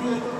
Iya.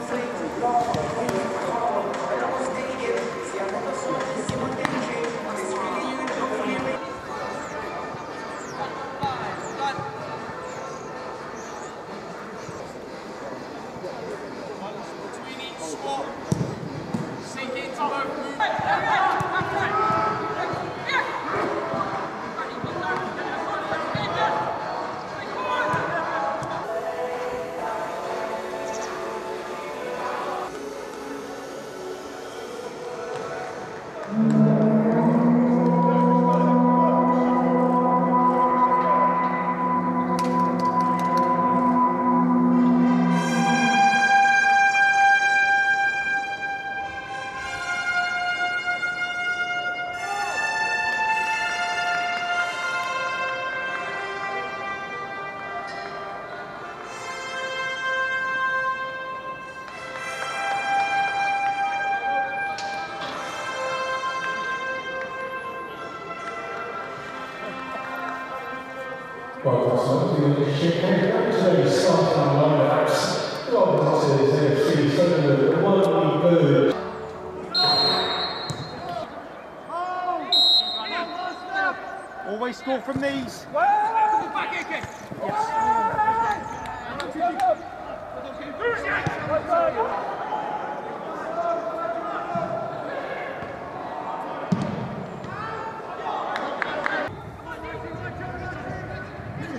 Well, that's not doing this shit. Today, starting on lineups. Welcome to NFC Sunderland, the Worldly Bird. Always score from these. Just out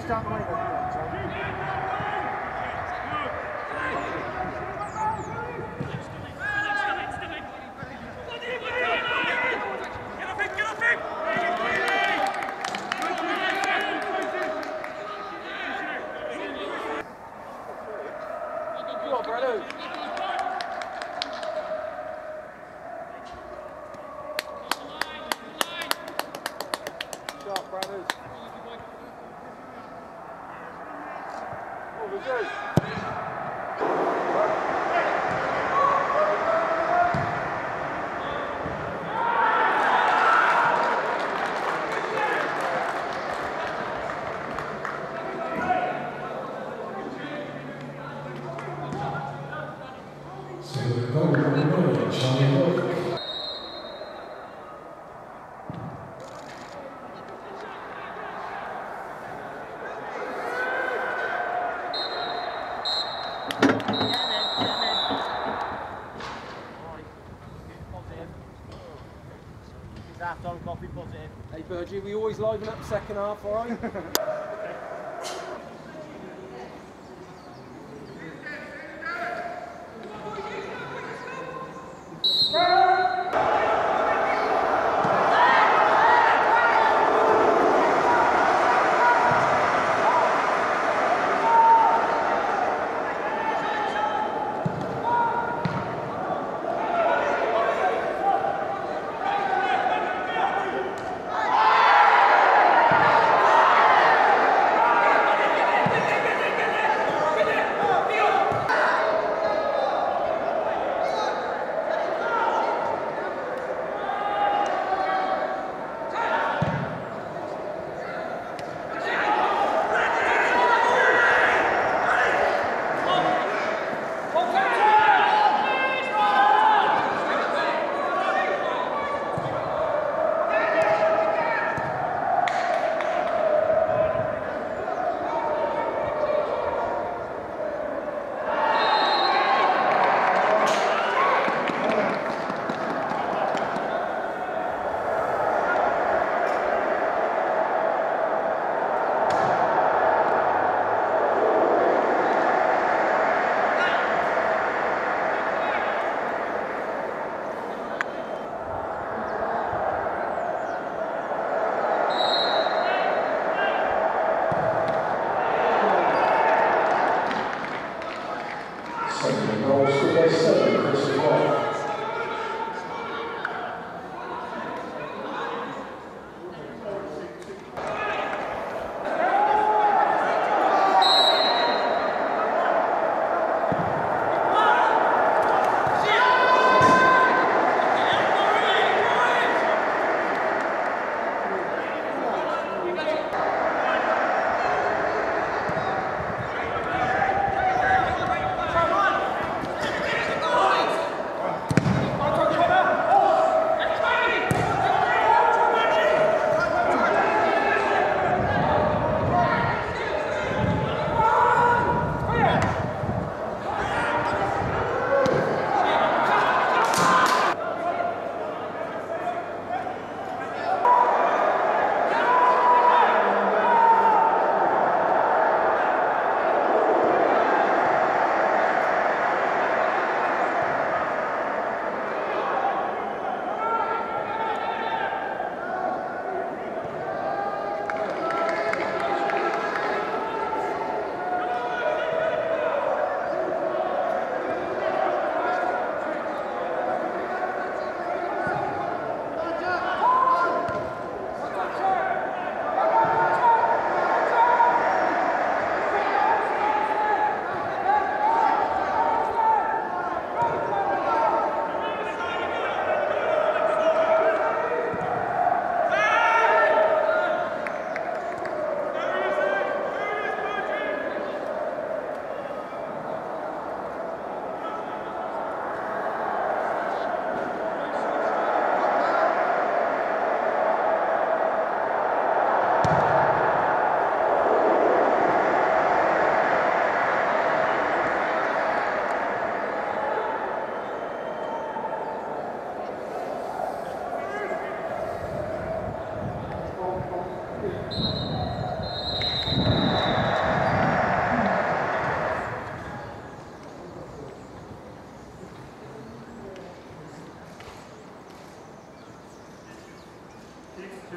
stop right there. Half time coffee positive. Hey Virgie, we always liven up the second half, alright?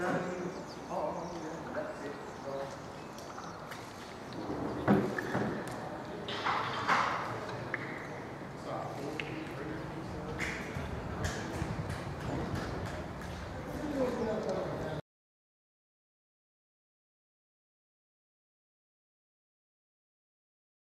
kitchen.